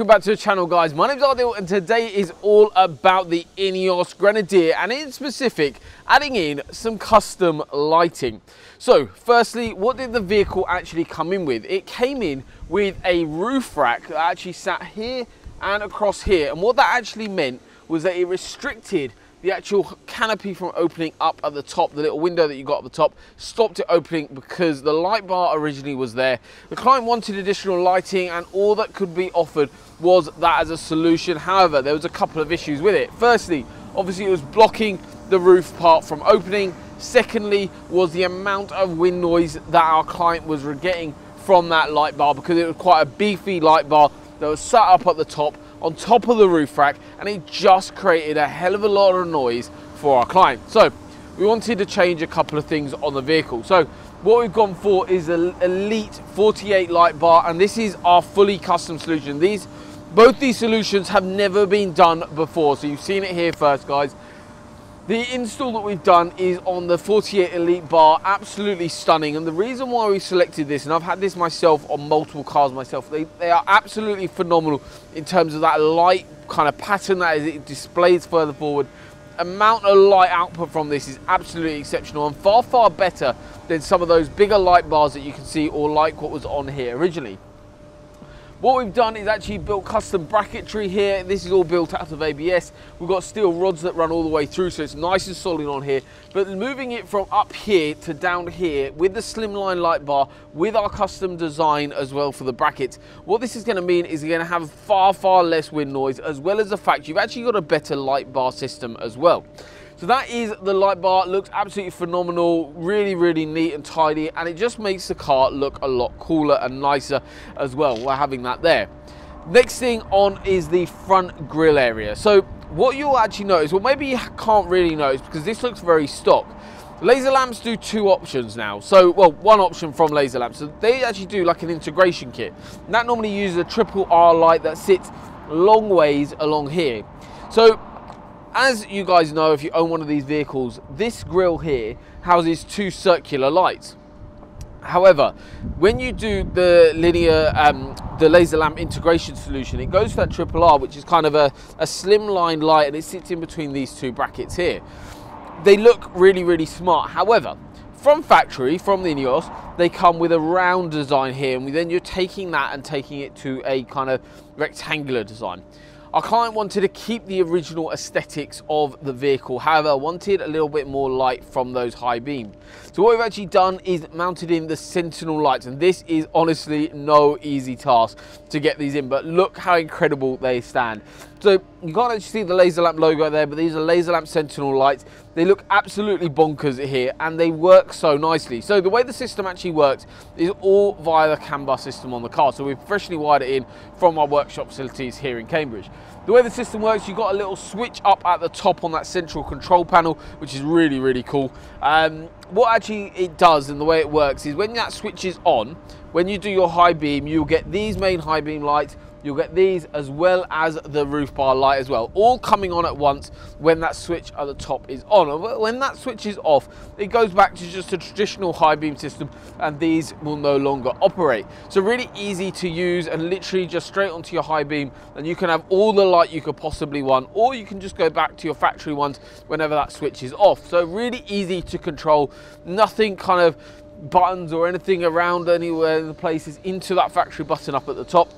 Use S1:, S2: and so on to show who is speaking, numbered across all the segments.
S1: Welcome back to the channel guys, my name's Ardil and today is all about the Ineos Grenadier and in specific adding in some custom lighting. So firstly, what did the vehicle actually come in with? It came in with a roof rack that actually sat here and across here and what that actually meant was that it restricted the actual canopy from opening up at the top, the little window that you got at the top, stopped it opening because the light bar originally was there. The client wanted additional lighting and all that could be offered was that as a solution. However, there was a couple of issues with it. Firstly, obviously it was blocking the roof part from opening. Secondly, was the amount of wind noise that our client was getting from that light bar because it was quite a beefy light bar that was sat up at the top on top of the roof rack and it just created a hell of a lot of noise for our client. So we wanted to change a couple of things on the vehicle. So what we've gone for is an Elite 48 light bar and this is our fully custom solution. These both these solutions have never been done before. So you've seen it here first guys. The install that we've done is on the 48 Elite bar, absolutely stunning. And the reason why we selected this, and I've had this myself on multiple cars myself, they, they are absolutely phenomenal in terms of that light kind of pattern that it displays further forward. Amount of light output from this is absolutely exceptional and far, far better than some of those bigger light bars that you can see or like what was on here originally. What we've done is actually built custom bracketry here. This is all built out of ABS. We've got steel rods that run all the way through, so it's nice and solid on here. But moving it from up here to down here with the slimline light bar, with our custom design as well for the brackets, what this is gonna mean is you're gonna have far, far less wind noise, as well as the fact you've actually got a better light bar system as well. So that is the light bar, looks absolutely phenomenal, really, really neat and tidy, and it just makes the car look a lot cooler and nicer as well We're having that there. Next thing on is the front grille area. So what you'll actually notice, well maybe you can't really notice because this looks very stock, Lazer Lamps do two options now. So, well, one option from Lazer Lamps. So they actually do like an integration kit. And that normally uses a triple R light that sits long ways along here. So as you guys know, if you own one of these vehicles, this grille here houses two circular lights. However, when you do the linear, um, the Lazer Lamp integration solution, it goes to that triple R, which is kind of a, a slimline light and it sits in between these two brackets here. They look really, really smart. However, from factory, from the Ineos, they come with a round design here and then you're taking that and taking it to a kind of rectangular design. Our client wanted to keep the original aesthetics of the vehicle, however, wanted a little bit more light from those high beams. So what we've actually done is mounted in the Sentinel lights, and this is honestly no easy task to get these in, but look how incredible they stand. So you can't actually see the Lazer Lamp logo there, but these are Lazer Lamp Sentinel lights. They look absolutely bonkers here, and they work so nicely. So the way the system actually works is all via the CAN bus system on the car. So we've freshly wired it in from our workshop facilities here in Cambridge. The way the system works, you've got a little switch up at the top on that central control panel, which is really, really cool. Um, what actually it does and the way it works is when that switch is on, when you do your high beam, you'll get these main high beam lights You'll get these as well as the roof bar light as well, all coming on at once when that switch at the top is on. When that switch is off, it goes back to just a traditional high beam system and these will no longer operate. So really easy to use and literally just straight onto your high beam and you can have all the light you could possibly want or you can just go back to your factory ones whenever that switch is off. So really easy to control, nothing kind of buttons or anything around anywhere in the places into that factory button up at the top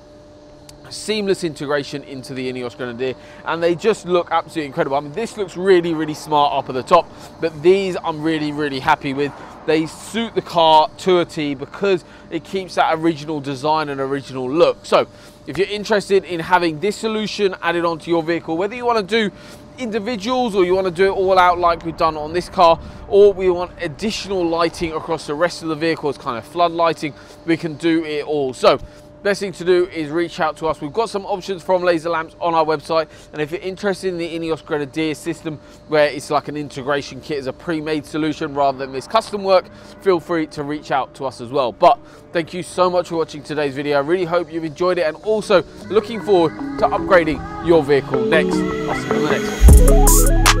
S1: seamless integration into the Ineos Grenadier and they just look absolutely incredible. I mean, this looks really, really smart up at the top, but these I'm really, really happy with. They suit the car to a T because it keeps that original design and original look. So if you're interested in having this solution added onto your vehicle, whether you want to do individuals or you want to do it all out like we've done on this car or we want additional lighting across the rest of the vehicle as kind of flood lighting we can do it all so best thing to do is reach out to us. We've got some options from Lazer Lamps on our website. And if you're interested in the Ineos Grenadier system, where it's like an integration kit as a pre-made solution rather than this custom work, feel free to reach out to us as well. But thank you so much for watching today's video. I really hope you've enjoyed it and also looking forward to upgrading your vehicle next. I'll see you on the next one.